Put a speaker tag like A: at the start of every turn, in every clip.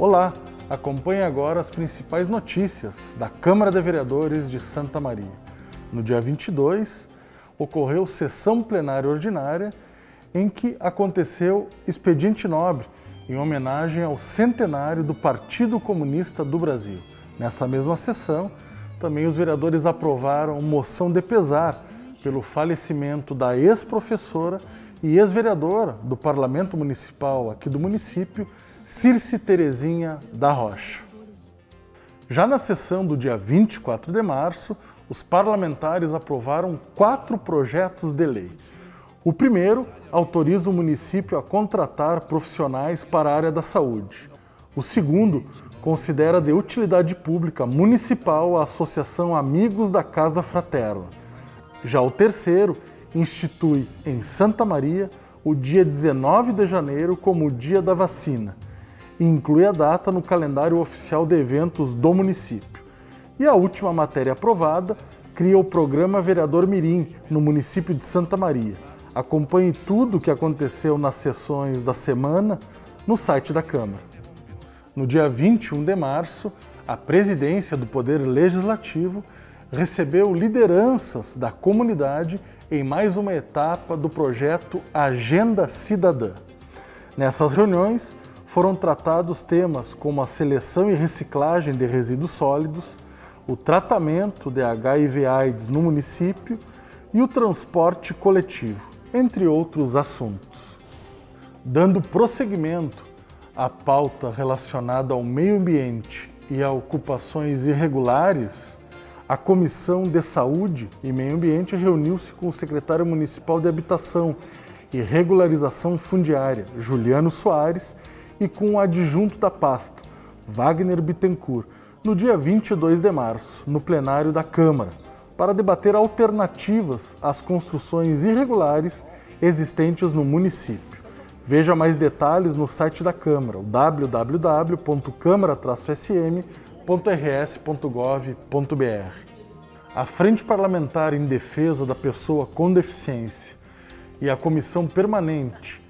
A: Olá, acompanhe agora as principais notícias da Câmara de Vereadores de Santa Maria. No dia 22, ocorreu sessão plenária ordinária em que aconteceu expediente nobre em homenagem ao centenário do Partido Comunista do Brasil. Nessa mesma sessão, também os vereadores aprovaram moção de pesar pelo falecimento da ex-professora e ex-vereadora do Parlamento Municipal aqui do município, Circe Terezinha da Rocha. Já na sessão do dia 24 de março, os parlamentares aprovaram quatro projetos de lei. O primeiro autoriza o município a contratar profissionais para a área da saúde. O segundo considera de utilidade pública municipal a Associação Amigos da Casa Fraterna. Já o terceiro institui em Santa Maria o dia 19 de janeiro como o dia da vacina e inclui a data no calendário oficial de eventos do município. E a última matéria aprovada cria o programa Vereador Mirim no município de Santa Maria. Acompanhe tudo o que aconteceu nas sessões da semana no site da Câmara. No dia 21 de março, a presidência do Poder Legislativo recebeu lideranças da comunidade em mais uma etapa do projeto Agenda Cidadã. Nessas reuniões, foram tratados temas como a seleção e reciclagem de resíduos sólidos, o tratamento de HIV/AIDS no município e o transporte coletivo, entre outros assuntos. Dando prosseguimento à pauta relacionada ao meio ambiente e a ocupações irregulares, a Comissão de Saúde e Meio Ambiente reuniu-se com o secretário municipal de Habitação e Regularização Fundiária, Juliano Soares, e com o adjunto da pasta, Wagner Bittencourt, no dia 22 de março, no plenário da Câmara, para debater alternativas às construções irregulares existentes no município. Veja mais detalhes no site da Câmara, www.câmara-sm.rs.gov.br. A Frente Parlamentar em Defesa da Pessoa com Deficiência e a Comissão Permanente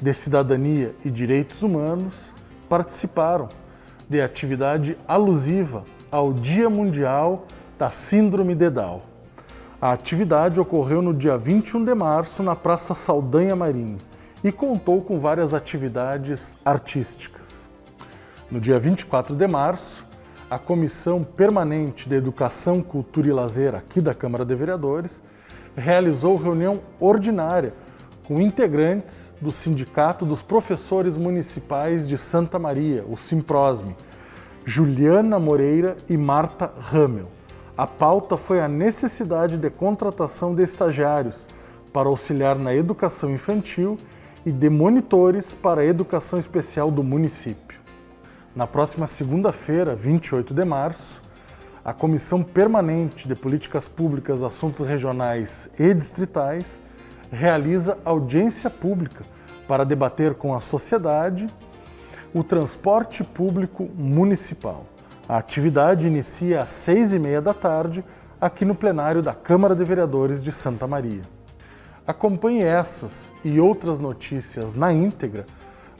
A: de Cidadania e Direitos Humanos participaram de atividade alusiva ao Dia Mundial da Síndrome de Down. A atividade ocorreu no dia 21 de março na Praça Saldanha Marinho e contou com várias atividades artísticas. No dia 24 de março, a Comissão Permanente de Educação, Cultura e Lazer aqui da Câmara de Vereadores realizou reunião ordinária com integrantes do Sindicato dos Professores Municipais de Santa Maria, o Simprosme, Juliana Moreira e Marta Ramel. A pauta foi a necessidade de contratação de estagiários para auxiliar na educação infantil e de monitores para a educação especial do município. Na próxima segunda-feira, 28 de março, a Comissão Permanente de Políticas Públicas, Assuntos Regionais e Distritais realiza audiência pública para debater com a sociedade o transporte público municipal. A atividade inicia às seis e meia da tarde aqui no plenário da Câmara de Vereadores de Santa Maria. Acompanhe essas e outras notícias na íntegra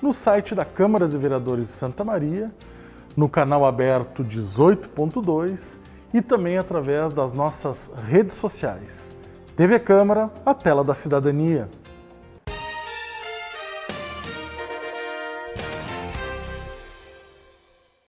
A: no site da Câmara de Vereadores de Santa Maria, no canal aberto 18.2 e também através das nossas redes sociais. TV Câmara, a tela da cidadania.